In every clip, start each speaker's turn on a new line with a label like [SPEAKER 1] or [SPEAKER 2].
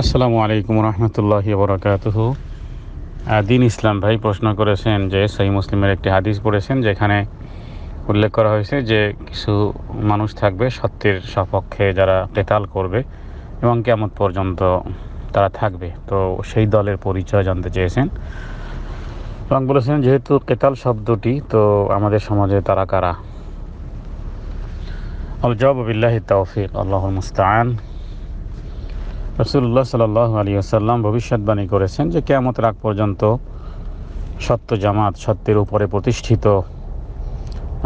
[SPEAKER 1] আসসালামু আলাইকুম রহমতুল্লাহি বরকাতুহ দিন ইসলাম ভাই প্রশ্ন করেছেন যে, সহি মুসলিমের একটি হাদিস পড়েছেন যেখানে উল্লেখ করা হয়েছে যে, কিছু মানুষ থাকবে সত্যের সপক্ষে যারা কেতাল করবে এবং কেমন পর্যন্ত তারা থাকবে। তো সেই দলের পরিচয় জানতে চেয়েছেন। এবং বলেছেন, যেহেতু কেতাল শব্দটি, তো আমাদের সমাজে তারা কারা? আল তৌফিক আল্লাহ মুস্তান রসুল্লাহ সাল আলী আসাল্লাম ভবিষ্যৎবাণী করেছেন যে কেয়ামতের আগ পর্যন্ত সত্য জামাত, সত্যের উপরে প্রতিষ্ঠিত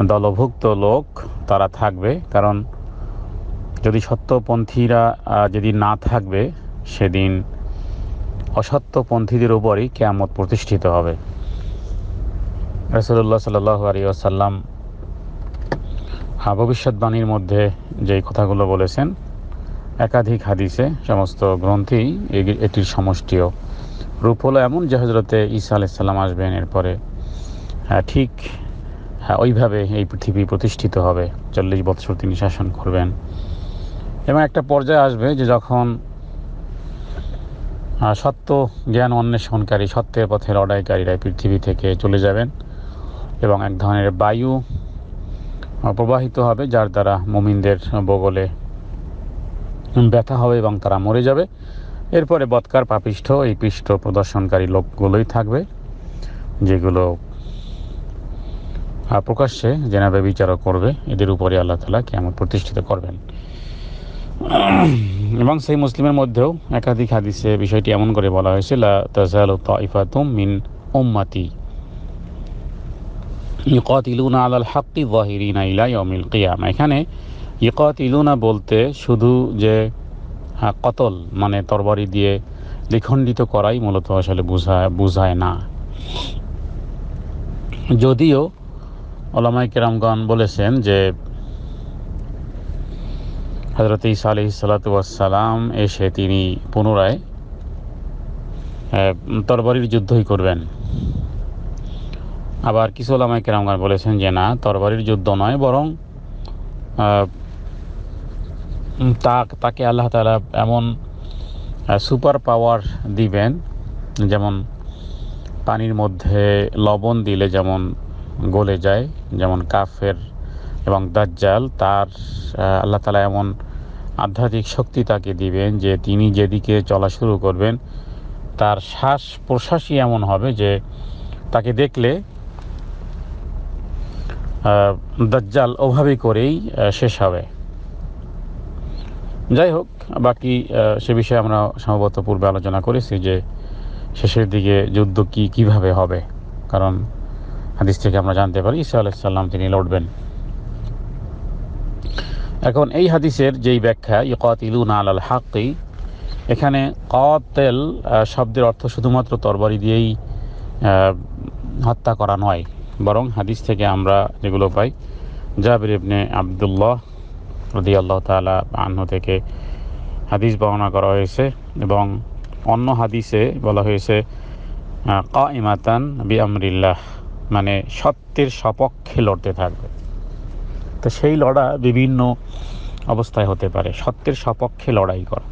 [SPEAKER 1] দলভুক্ত লোক তারা থাকবে। কারণ যদি সত্যপন্থীরা যদি না থাকবে, সেদিন অসত্যপন্থীদের উপরই কেয়ামত প্রতিষ্ঠিত হবে। রসুল্লাহ সাল আলী আসাল্লাম ভবিষ্যৎবাণীর মধ্যে যেই কথাগুলো বলেছেন একাধিক হাদিসে সমস্ত গ্রন্থেই এটির সমষ্টিও। রূপ হলো এমন যে হজরতে ঈসা আলাইসাল্লাম আসবেন, এরপরে ঠিক হ্যাঁ ওইভাবে এই পৃথিবী প্রতিষ্ঠিত হবে। চল্লিশ বৎসর তিনি শাসন করবেন। এবং একটা পর্যায়ে আসবে যে যখন সত্য জ্ঞান অন্বেষণকারী সত্যের পথে লড়াইকারীরা পৃথিবী থেকে চলে যাবেন এবং এক ধরনের বায়ু প্রবাহিত হবে যার দ্বারা মুমিনদের বগলে ব্যথা হবে এবং তারা মরে যাবে। এরপরে বৎকার পাপিষ্ঠ এই পৃষ্ঠ প্রদর্শনকারী লোকগুলোই থাকবে, যেগুলো প্রকাশ্যে জেনাবে বিচারক করবে। এদের উপরে আল্লাহ তালা কেমন প্রতিষ্ঠিত করবেন। এবং সেই মুসলিমের মধ্যেও একাধিক হাদিসে বিষয়টি এমন করে বলা হয়েছে মিন ইকাতিলুনা আলাল হাক্কি জাহিরিনা ইলা ইয়াউমিল কিয়ামা। এখানে ইকত ইলুনা বলতে শুধু যে কতল মানে তরবারি দিয়ে লিখণ্ডিত করাই মূলত আসলে বুঝায় বুঝায় না। যদিও ওলামাই কেরামগণ বলেছেন যে হজরত ইসা আলি সালাতাম এসে তিনি পুনরায় তরবারির যুদ্ধই করবেন। আবার কিছু ওলামাই কেরামগণ বলেছেন যে, না, তরবারির যুদ্ধ নয়, বরং তা তাকে আল্লাহ তালা এমন সুপার পাওয়ার দিবেন, যেমন পানির মধ্যে লবণ দিলে যেমন গলে যায়, যেমন কাফের এবং দাজ্জাল, তার আল্লাহ তালা এমন আধ্যাত্মিক শক্তি তাকে দিবেন যে তিনি যেদিকে চলা শুরু করবেন, তার শ্বাস প্রশ্বাসই এমন হবে যে তাকে দেখলে দাজ্জাল ওভাবেই করেই শেষ হবে। যাই হোক বাকি সে বিষয়ে আমরা সম্ভবত পূর্বে আলোচনা করেছি যে শেষের দিকে যুদ্ধ কি, কীভাবে হবে। কারণ হাদিস থেকে আমরা জানতে পারি ইসা আলাইসাল্লাম তিনি লড়বেন। এখন এই হাদিসের যেই ব্যাখ্যা ইকাত ইলুন আল হাকি এখানে কতেল শব্দের অর্থ শুধুমাত্র তরবারি দিয়েই হত্যা করা নয়। বরং হাদিস থেকে আমরা যেগুলো পাই, জাবির ইবনে আবদুল্লাহ রদি আল্লাহ তালা আহ্ন থেকে হাদিস বর্ণনা করা হয়েছে এবং অন্য হাদিসে বলা হয়েছে কা ইমাতান বি আমরিল্লাহ মানে সত্যের সপক্ষে লড়তে থাকবে। তো সেই লড়া বিভিন্ন অবস্থায় হতে পারে, সত্যের সপক্ষে লড়াই করা।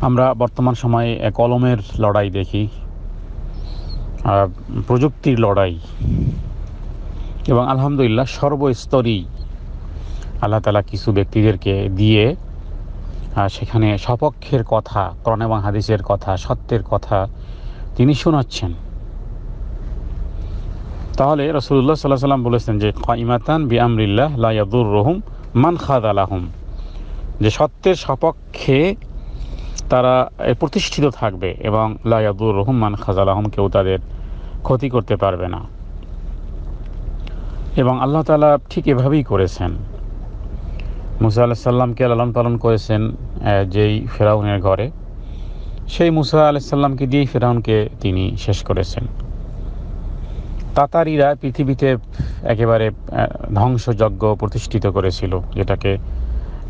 [SPEAKER 1] আমরা বর্তমান সময়ে কলমের লড়াই দেখি প্রযুক্তির লড়াই, এবং আলহামদুলিল্লাহ সর্বস্তরেই আল্লাহ তালা কিছু ব্যক্তিদেরকে দিয়ে সেখানে সপক্ষের কথা করণ এবং হাদিসের কথা, সত্যের কথা তিনি শোনাচ্ছেন। তাহলে রসুল্লাহ সাল্লাহ সাল্লাম বলেছেন যে ইমাতান বি আমরিল্লাহ লাইয়াদুর রহুম মান খাদ আলাহম যে সত্যের সপক্ষে তারা প্রতিষ্ঠিত থাকবে এবং লাইয়াদুর রহুম মান খাজ আলাহম কেউ তাদের ক্ষতি করতে পারবে না। এবং আল্লাহ তালা ঠিক এভাবেই করেছেন। মুসা আলাহিসাল্লামকে লালন পালন করেছেন যেই ফেরাউনের ঘরে। সেই মুসা আলাহিসাল্লামকে দিয়েই ফেরাউনকে তিনি শেষ করেছেন। তাতারিরা পৃথিবীতে একেবারে ধ্বংসযজ্ঞ প্রতিষ্ঠিত করেছিল, যেটাকে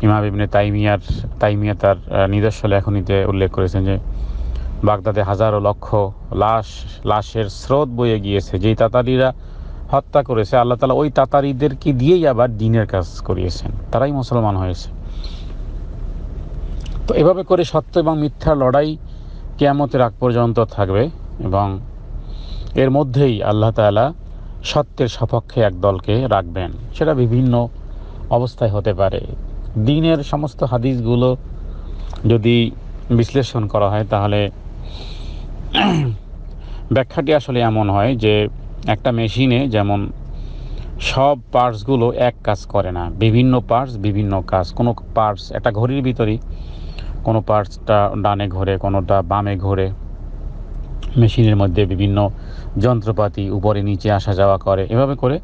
[SPEAKER 1] ইমাম ইবনে তাইমিয়ার, তাইমিয়া তার নিজস্ব লেখনীতে উল্লেখ করেছেন যে, বাগদাদে হাজারো লক্ষ লাশ, লাশের স্রোত বয়ে গিয়েছে। যেই তাতারিরা হত্যা করেছে, আল্লাহ তালা ওই তাতারিদেরকে দিয়েই আবার দিনের কাজ করিয়েছেন। তারাই মুসলমান হয়েছে। তো এভাবে করে সত্য এবং মিথ্যার লড়াই কেয়ামতের আগ পর্যন্ত থাকবে এবং এর মধ্যেই আল্লাহ তাআলা সত্যের সপক্ষে এক দলকে রাখবেন। সেটা বিভিন্ন অবস্থায় হতে পারে। দিনের সমস্ত হাদিসগুলো যদি বিশ্লেষণ করা হয় তাহলে ব্যাখ্যাটি আসলে এমন হয় যে একটা মেশিনে যেমন সব পার্টসগুলো এক কাজ করে না। বিভিন্ন পার্টস বিভিন্ন কাজ। কোনো পার্টস একটা ঘড়ির ভিতরেই, কোনো পার্টসটা ডানে ঘোরে, কোনোটা বামে ঘোরে। মেশিনের মধ্যে বিভিন্ন যন্ত্রপাতি উপরে, নিচে, আসা যাওয়া করে। এভাবে করে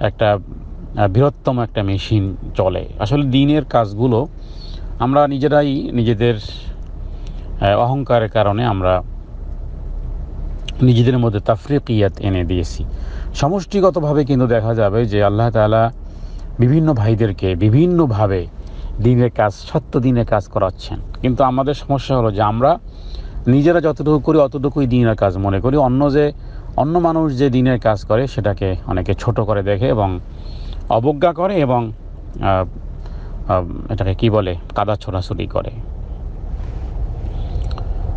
[SPEAKER 1] একটা বৃহত্তম একটা মেশিন চলে। আসলে দিনের কাজগুলো আমরা নিজেরাই নিজেদের অহংকারের কারণে আমরা নিজেদের মধ্যে তাফরিকিয়াত এনে দিয়েছি। সমষ্টিগতভাবে কিন্তু দেখা যাবে যে আল্লাহ তাআলা বিভিন্ন ভাইদেরকে বিভিন্নভাবে দিনের কাজ, সত্য দিনের কাজ করাচ্ছেন। কিন্তু আমাদের সমস্যা হলো যে আমরা নিজেরা যতটুকু করি, অতটুকুই দিনের কাজ মনে করি। অন্য যে, অন্য মানুষ যে দিনের কাজ করে, সেটাকে অনেকে ছোট করে দেখে এবং অবজ্ঞা করে এবং এটাকে কি বলে? কাদা ছোড়াছুড়ি করে।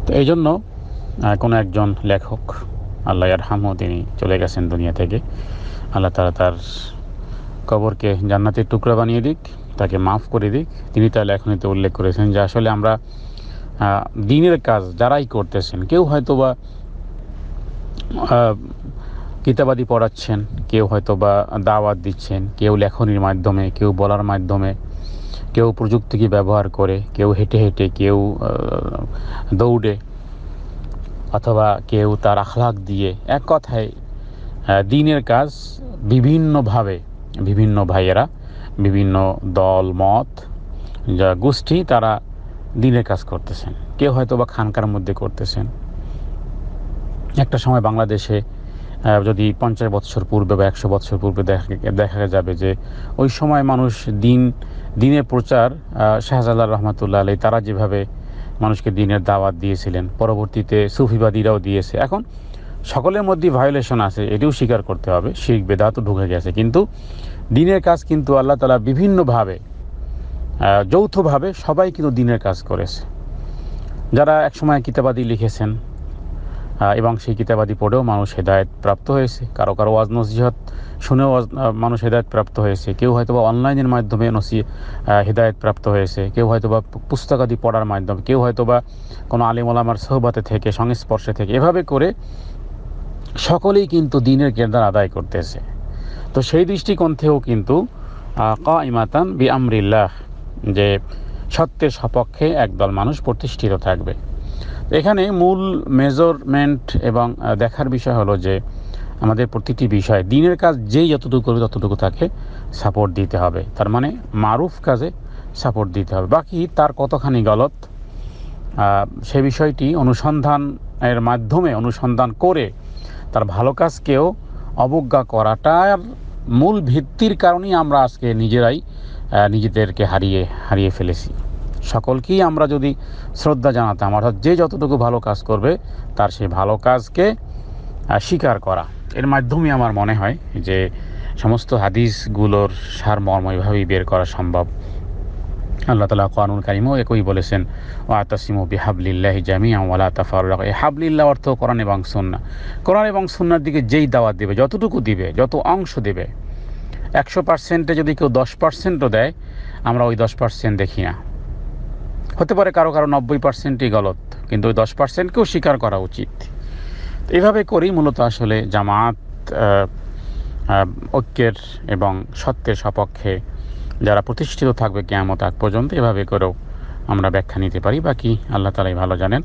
[SPEAKER 1] তো এই জন্য কোনো একজন লেখক, আল্লাহ আরহামও তিনি চলে গেছেন দুনিয়া থেকে। আল্লাহ তারা তার কবরকে জান্নাতের টুকরা বানিয়ে দিক, তাকে মাফ করে দিক। তিনি তার লেখনীতে উল্লেখ করেছেন যে আসলে আমরা দিনের কাজ যারাই করতেছেন, কেউ হয়তো বা কিতাবাদি পড়াচ্ছেন, কেউ হয়তো বা দাওয়াত দিচ্ছেন, কেউ লেখনির মাধ্যমে, কেউ বলার মাধ্যমে, কেউ প্রযুক্তিকে ব্যবহার করে, কেউ হেঁটে হেঁটে, কেউ দৌড়ে অথবা কেউ তার আখলাক দিয়ে এক কথায় দিনের কাজ বিভিন্নভাবে, বিভিন্ন ভাইয়েরা, বিভিন্ন দল, মত, যা গোষ্ঠী তারা দিনের কাজ করতেছেন। কেউ হয়তো বা খানকার মধ্যে করতেছেন। একটা সময় বাংলাদেশে যদি পঞ্চাশ বছর পূর্বে বা একশো বছর পূর্বে দেখা দেখা যাবে যে ওই সময় মানুষ দিন, দিনের প্রচার শাহজালাল রহমতুল্লাহ আলী তারা যেভাবে মানুষকে দিনের দাওয়াত দিয়েছিলেন, পরবর্তীতে সুফিবাদীরাও দিয়েছে। এখন সকলের মধ্যেই ভায়োলেশন আছে, এটিও স্বীকার করতে হবে শিখ বেদাতও ঢুকে গেছে। কিন্তু দিনের কাজ কিন্তু আল্লাহ তালা বিভিন্নভাবে যৌথভাবে সবাই কিন্তু দিনের কাজ করেছে। যারা একসময় কিতাবাদি লিখেছেন এবং সেই কিতাবাদি পড়েও মানুষ হেদায়ত প্রাপ্ত হয়েছে। কারও কারও ওয়াজ নসিহত শুনেও মানুষ হেদায়ত প্রাপ্ত হয়েছে। কেউ হয়তো বা অনলাইনের মাধ্যমে নসি হেদায়েত প্রাপ্ত হয়েছে। কেউ হয়তো বা পু- পুস্তকাদি পড়ার মাধ্যমে, কেউ হয়তো বা কোনো আলিম ওলামার সহবাতে থেকে, সংস্পর্শে থেকে এভাবে করে সকলেই কিন্তু দিনের কেরদার আদায় করতেছে। তো সেই দৃষ্টিকোণ থেকেও কিন্তু ক ইমাতান বি আমরিল্লাহ যে সত্যের সপক্ষে একদল মানুষ প্রতিষ্ঠিত থাকবে। এখানে মূল মেজারমেন্ট এবং দেখার বিষয় হলো যে আমাদের প্রতিটি বিষয়, দিনের কাজ যেই যতটুকু করবে ততটুকু তাকে সাপোর্ট দিতে হবে। তার মানে মারুফ কাজে সাপোর্ট দিতে হবে। বাকি তার কতখানি গলত সে বিষয়টি অনুসন্ধানের মাধ্যমে অনুসন্ধান করে তার ভালো কাজকেও অবজ্ঞা করাটার মূল ভিত্তির কারণেই আমরা আজকে নিজেরাই নিজেদেরকে হারিয়ে হারিয়ে ফেলেছি। সকলকেই আমরা যদি শ্রদ্ধা জানাতাম অর্থাৎ যে যতটুকু ভালো কাজ করবে, তার সেই ভালো কাজকে স্বীকার করা। এর মাধ্যমে আমার মনে হয় যে, সমস্ত হাদিসগুলোর সারমর্ম এভাবেই বের করা সম্ভব। আল্লাহ তালা কানুন কারিমও একই বলেছেন ও আতাসিম আতাসিমু বিহাবলিল্লাহি জামিয়া ওয়ালা তাফারুক এই হাবলিল্লাহ অর্থ কোরআন এবং সুন্না কোরআন এবং সুন্নার দিকে যেই দাওয়াত দেবে, যতটুকু দিবে, যত অংশ দেবে, একশো পার্সেন্টে যদি কেউ দশ পার্সেন্টও দেয়, আমরা ওই দশ পার্সেন্ট দেখি না। হতে পারে কারো কারো নব্বই পার্সেন্টই গলত কিন্তু ওই দশ পার্সেন্টকেও স্বীকার করা উচিত তো এভাবে করেই মূলত আসলে জামাত আহ, আহ, ঐক্যের এবং সত্যের সপক্ষে যারা প্রতিষ্ঠিত থাকবে কেয়ামত আগ পর্যন্ত এভাবে করেও আমরা ব্যাখ্যা নিতে পারি বাকি আল্লাহ তালাই ভালো জানেন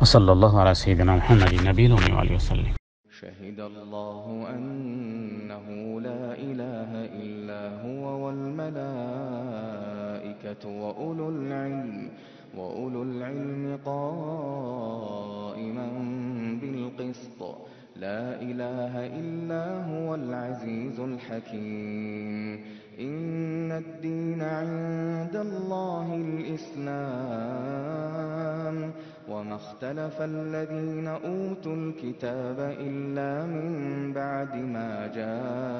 [SPEAKER 1] ওসল্লাহ আলা সঈদিনা মোহাম্মদ নবীন আলী ওসাল্লাম
[SPEAKER 2] شهد الله أنه لا إله إلا هو والملائكة وأولو العلم وأولو العلم قائما بالقسط. لا إله إلا هو العزيز الحكيم. إن الدين عند الله الإسلام. وما اختلف الذين أوتوا الكتاب إلا من بعد ما جاء